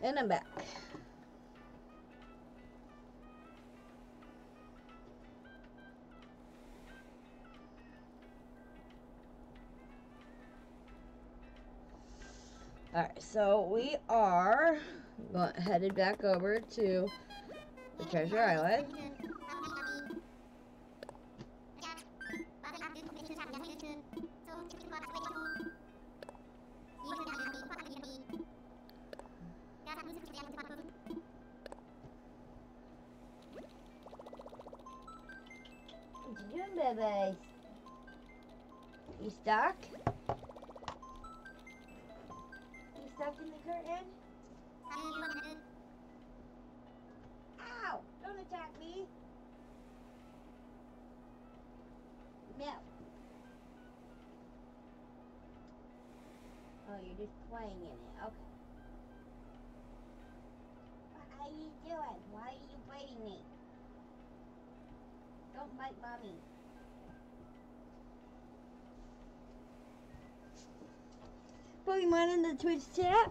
And I'm back. Alright, so we are headed back over to the treasure island. You? Stuck? You stuck in the curtain? Ow! Don't attack me! No. Oh, you're just playing in it. Okay. What are you doing? Why are you biting me? Don't bite mommy. Pokemon in the Twitch chat.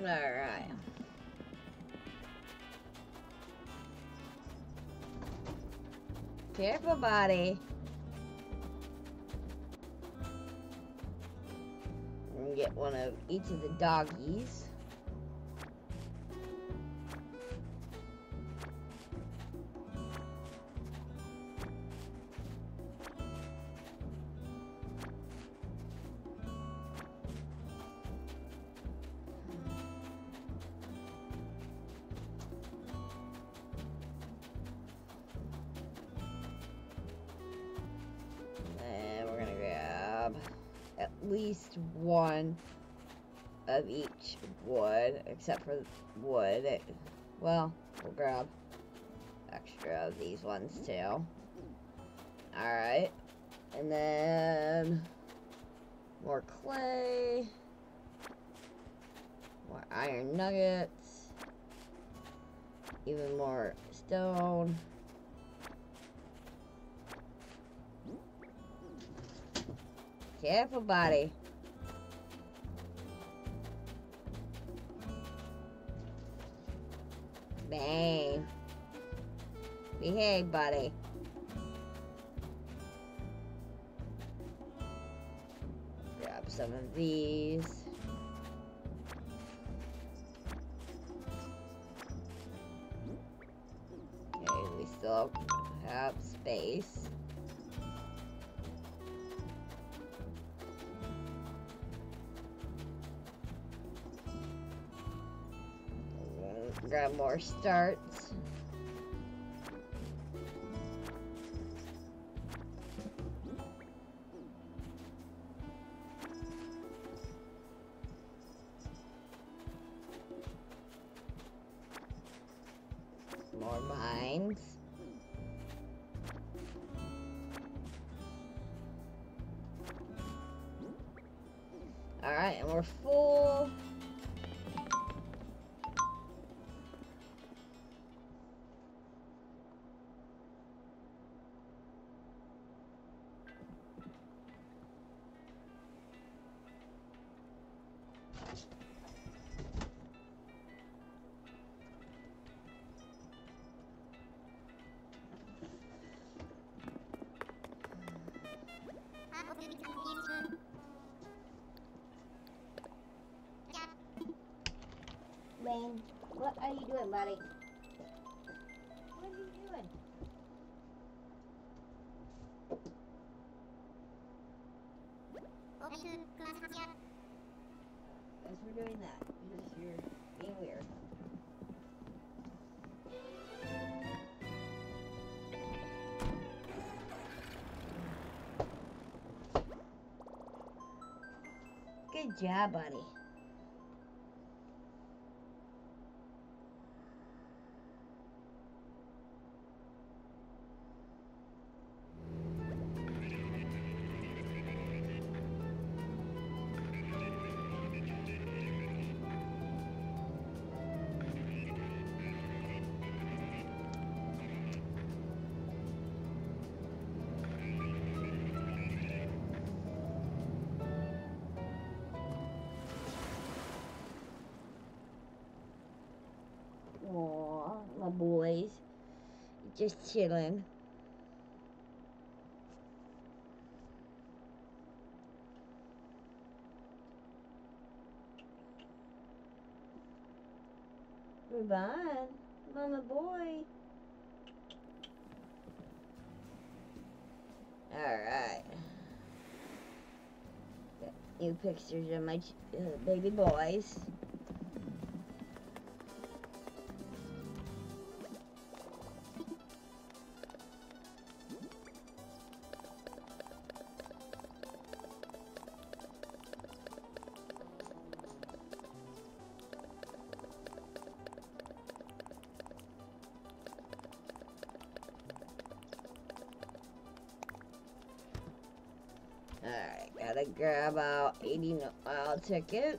Alright. Careful, buddy. Get one of each of the doggies. Except for wood. It- well, we'll grab extra of these ones too. Alright. And then more clay, more iron nuggets, even more stone. Careful, buddy. Bang. Behave, buddy. Grab some of these. Okay, we still have space. Grab more starts. More mines. Alright, and we're full. What are you doing, buddy? What are you doing? As we're doing that, you're being weird. Good job, buddy. Just chilling. Revan, mama boy. Alright. Got New pictures of my uh, baby boys. Alright, gotta grab out 80 mile uh, tickets.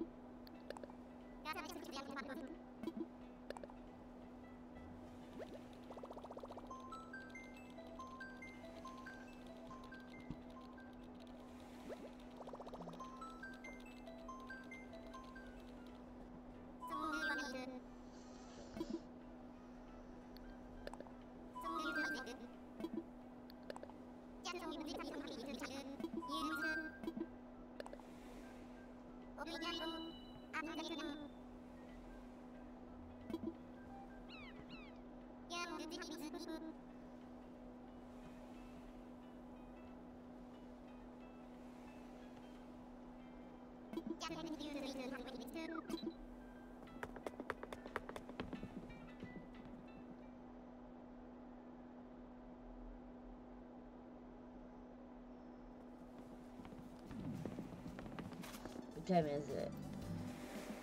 What time is it?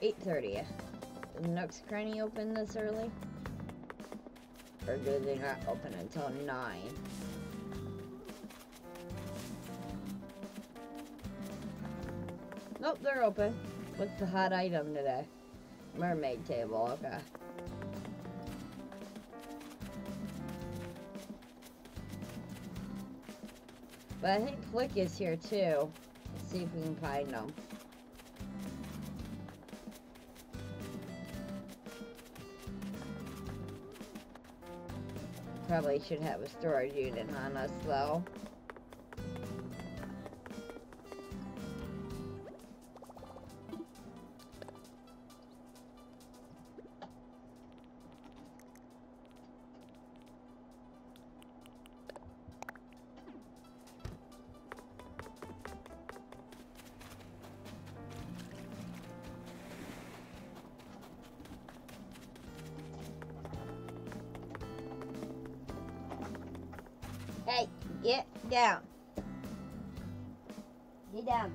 8.30. Is Nook's Cranny open this early? Or do they not open until 9? Nope, they're open. What's the hot item today? Mermaid table, okay. But I think Flick is here too. Let's see if we can find them. Probably should have a storage unit on us though. Get down. Get down.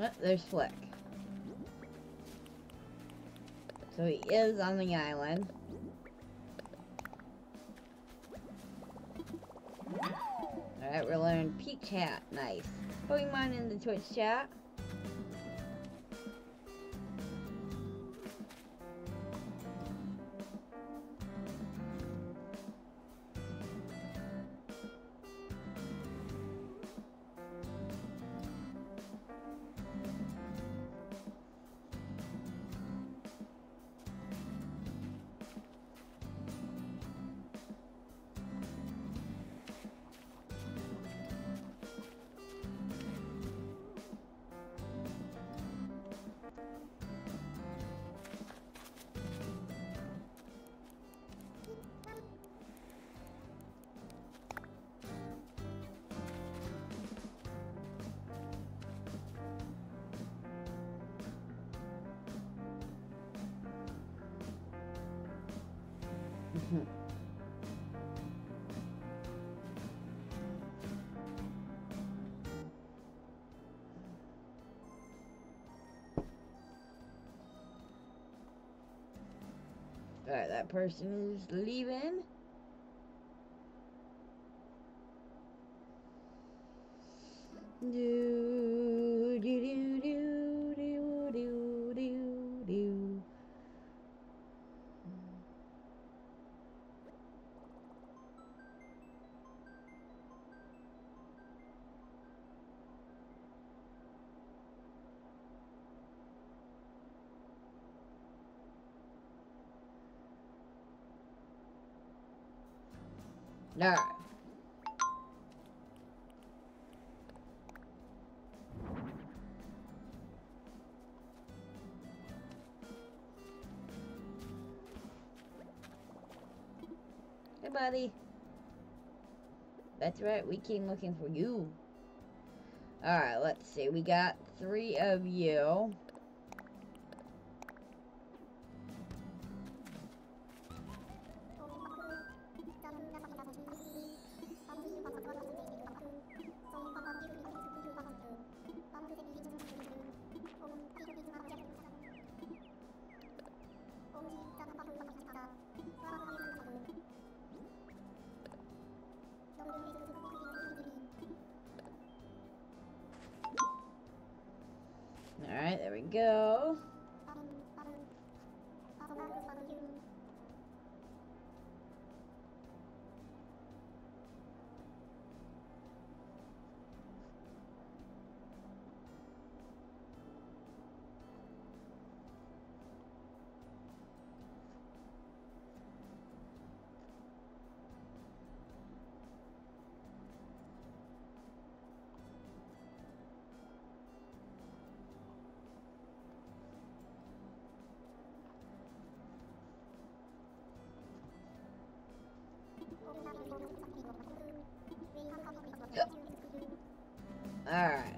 Oh, there's Flick. So he is on the island. Alright, we're learning Peach Hat. Nice. Pokemon in the Twitch chat. Mm-hmm. Alright, that person is leaving. Alright. Hey, buddy. That's right, we came looking for you. Alright, let's see. We got three of you. Go. Alright.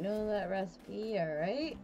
Know that recipe, alright.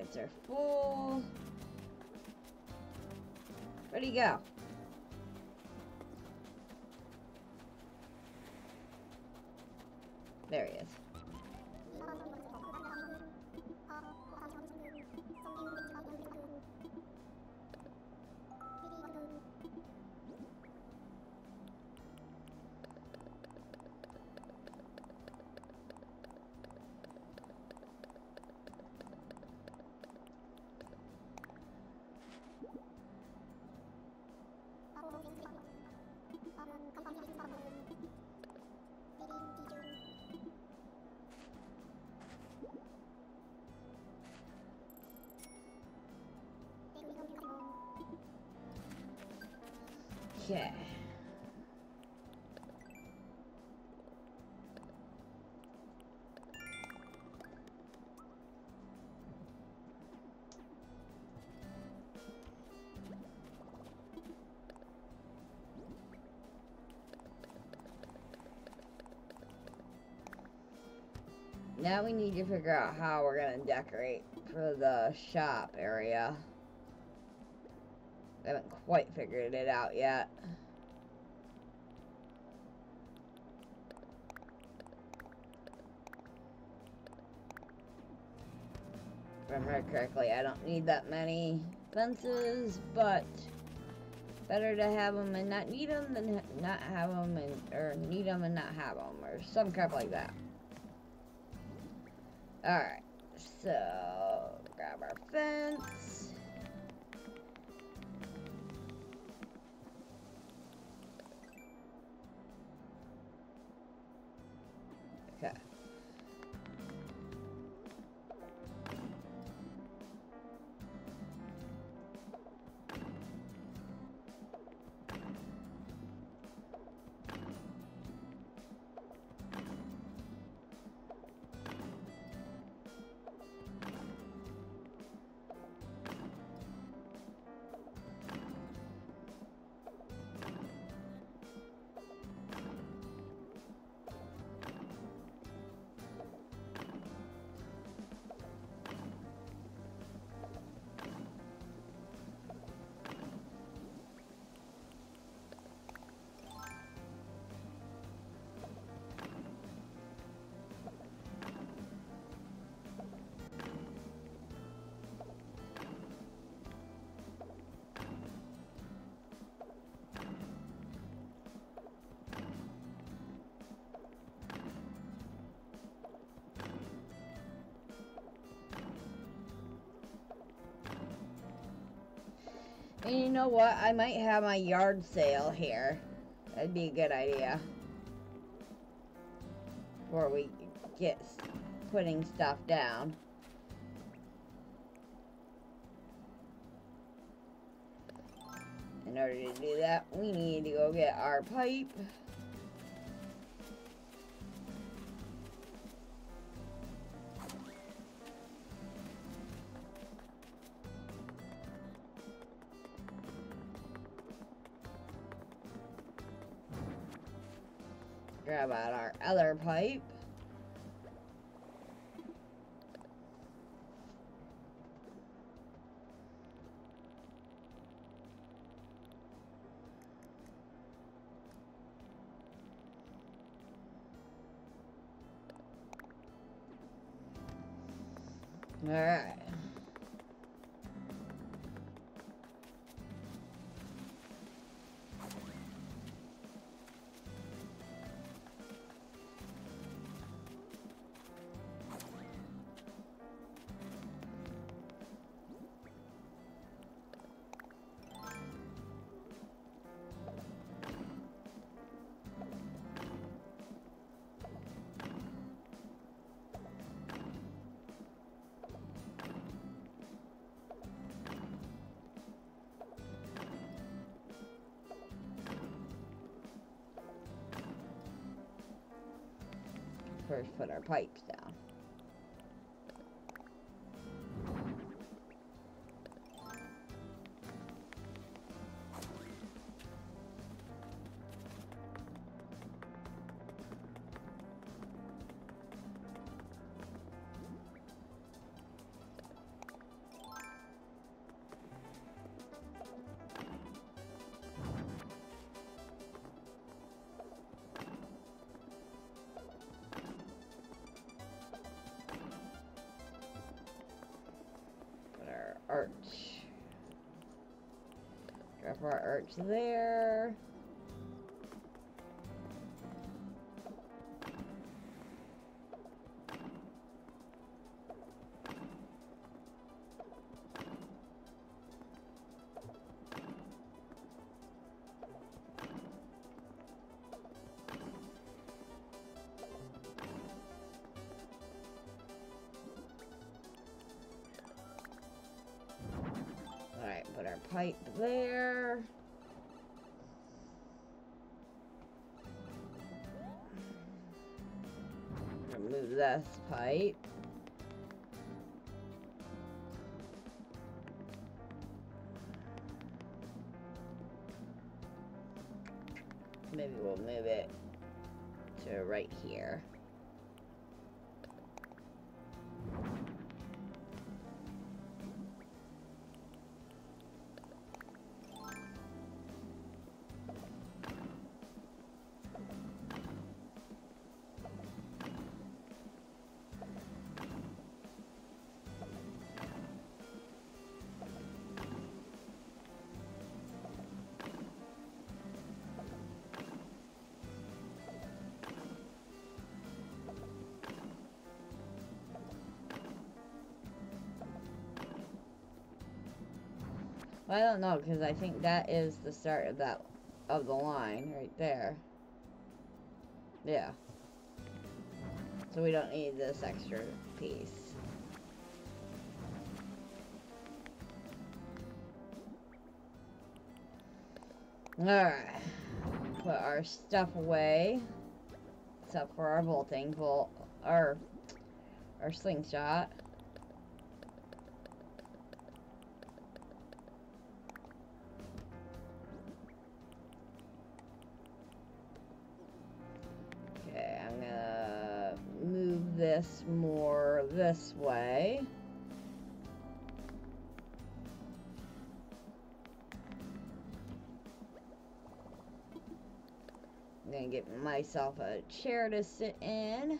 Buckets are full. He go? Okay. Now we need to figure out how we're gonna decorate for the shop area. I haven't quite figured it out yet. Remember correctly, I don't need that many fences, but better to have them and not need them than ha- not have them and or need them and not have them or some crap like that. All right, so grab our fence. And you know what? I might have my yard sale here. That'd be a good idea. Before we get putting stuff down. In order to do that, we need to go get our pipe. Grab out our other pipe. Alright. First, put our pipes down. Drop our arch there. Pipe there. Remove this pipe. Well, I don't know because I think that is the start of that of the line right there. Yeah. So we don't need this extra piece. Alright. Put our stuff away. Except for our bolting bolt our our slingshot. This more this way. I'm gonna get myself a chair to sit in.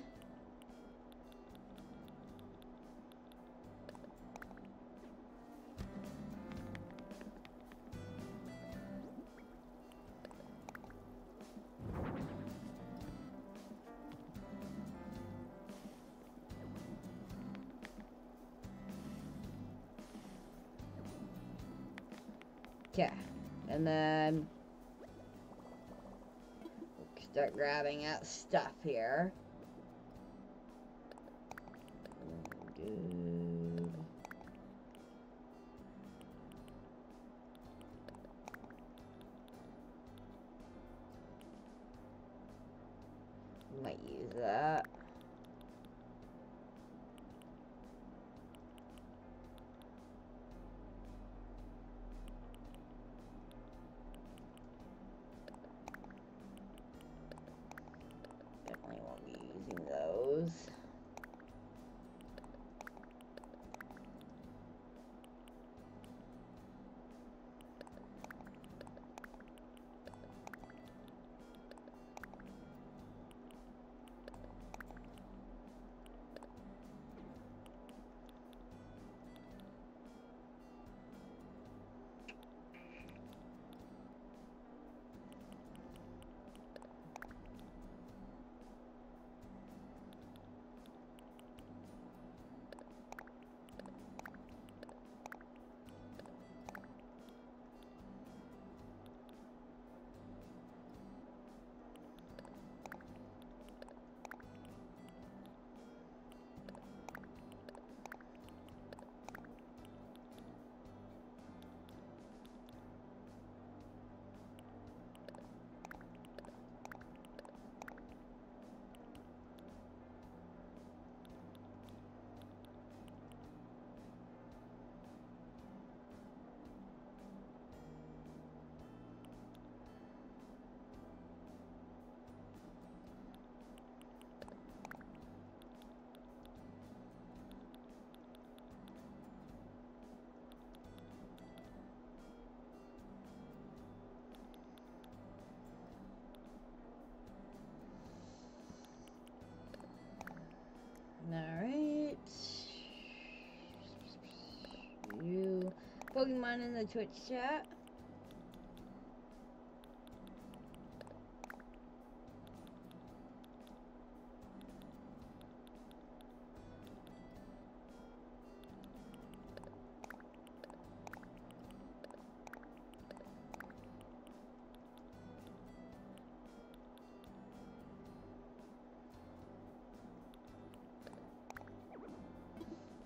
Pokemon in the Twitch chat.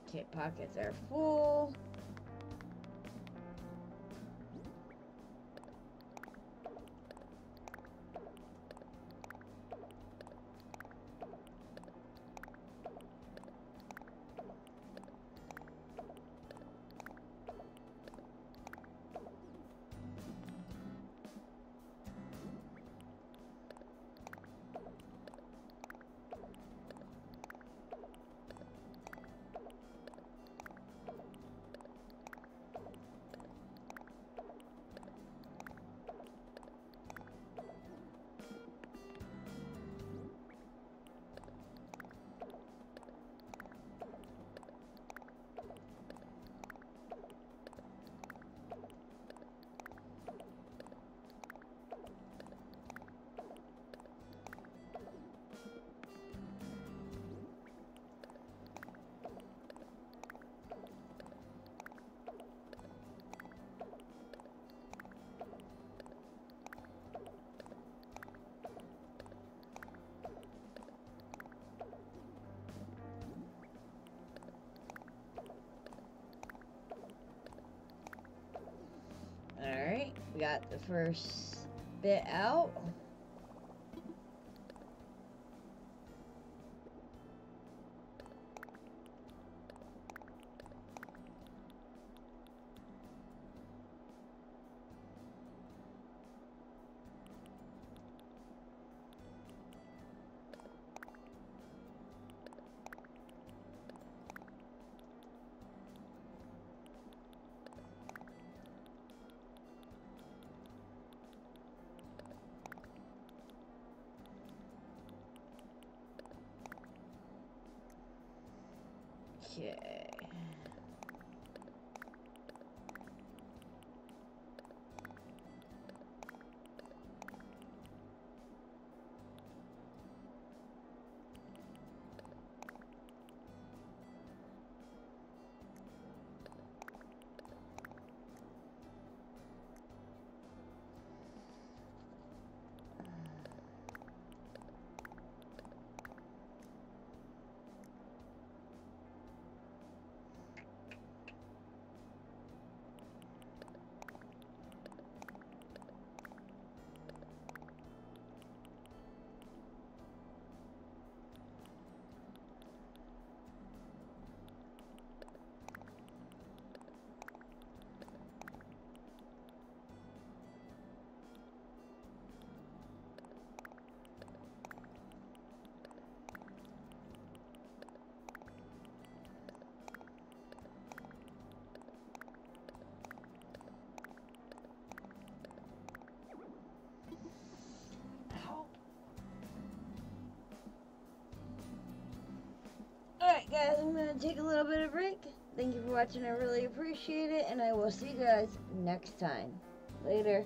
Okay, pockets are full. We got the first bit out. Guys, I'm gonna take a little bit of break. Thank you for watching, I really appreciate it, and I will see you guys next time. Later.